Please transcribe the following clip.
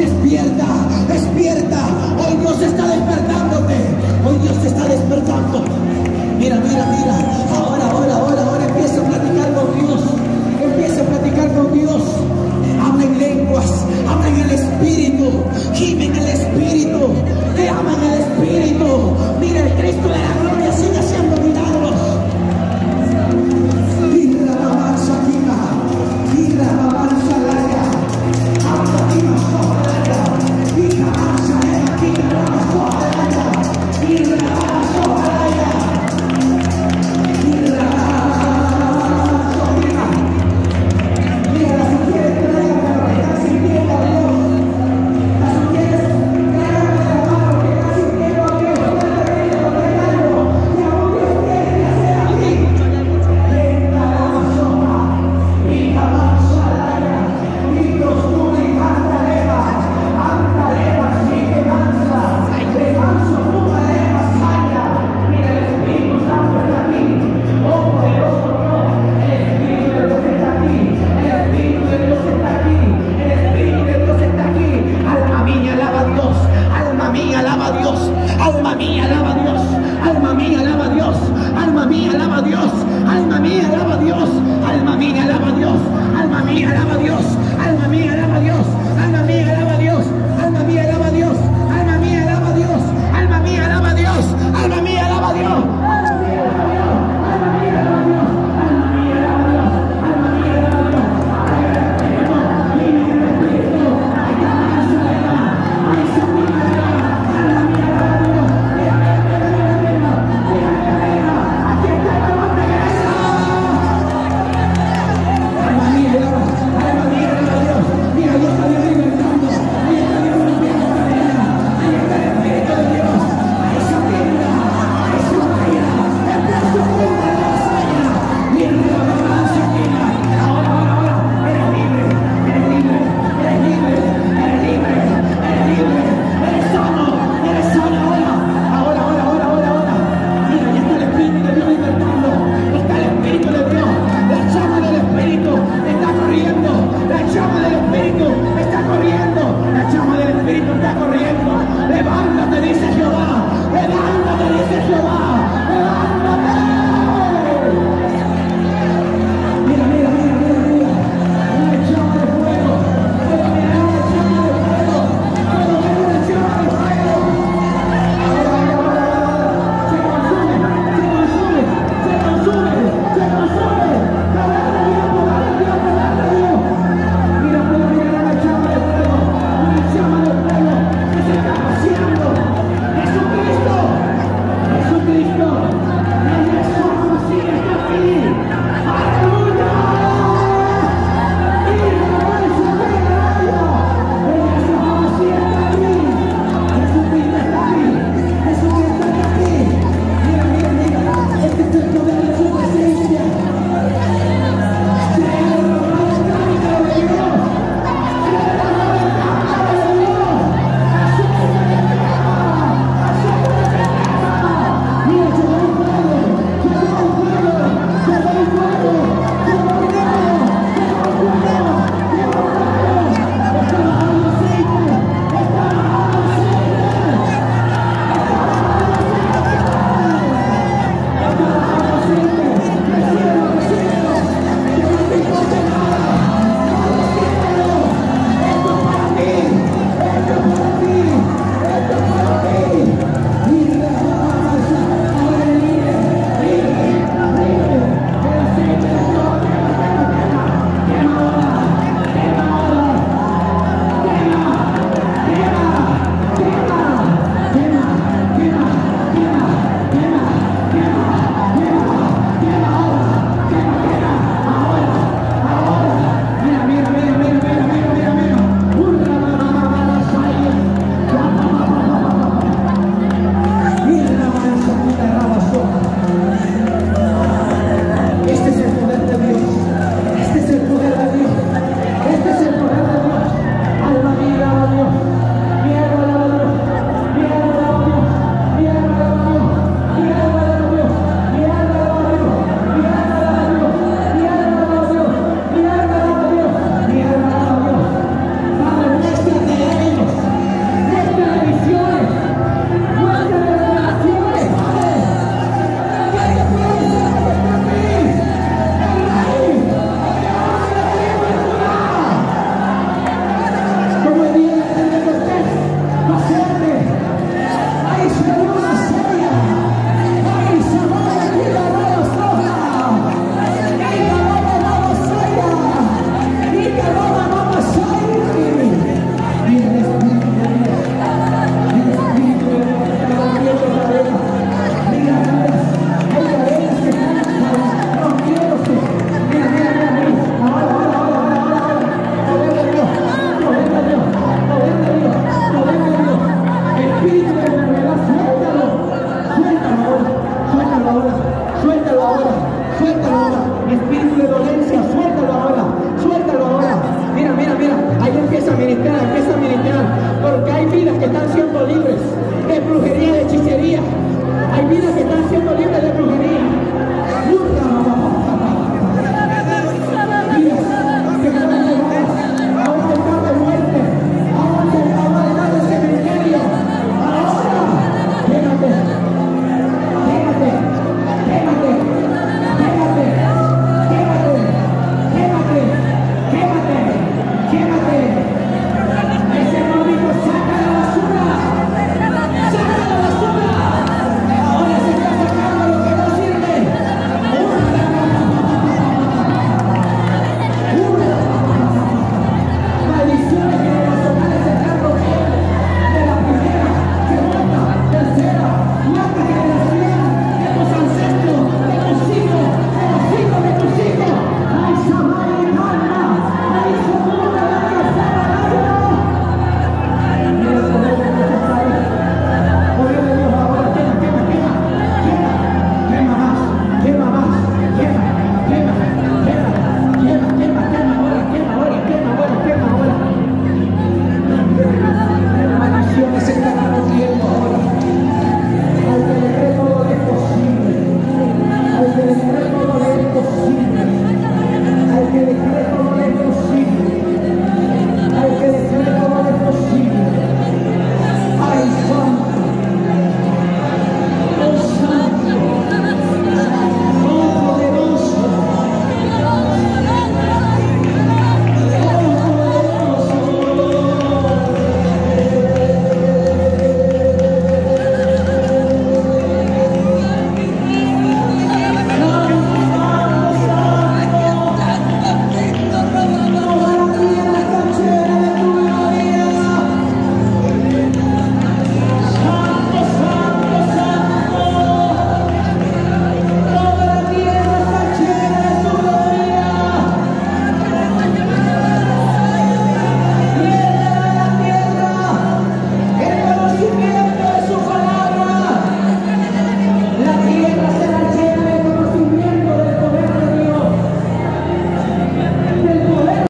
Despierta, despierta. Hoy Dios está despertándote. Hoy Dios te está despertando. Mira, mira, mira. Ahora, ahora, ahora, ahora empieza a platicar con Dios. Empieza a platicar con Dios. Habla en lenguas, habla en el Espíritu, gime en el Espíritu, Alma mía, alaba a Dios. Alma mía, alaba a Dios. Alma mía, alaba a Dios. Alma mía, alaba a Dios. Alma mía, alaba a Dios. Alma mía, alaba a Dios. Alma mía, alaba a Dios.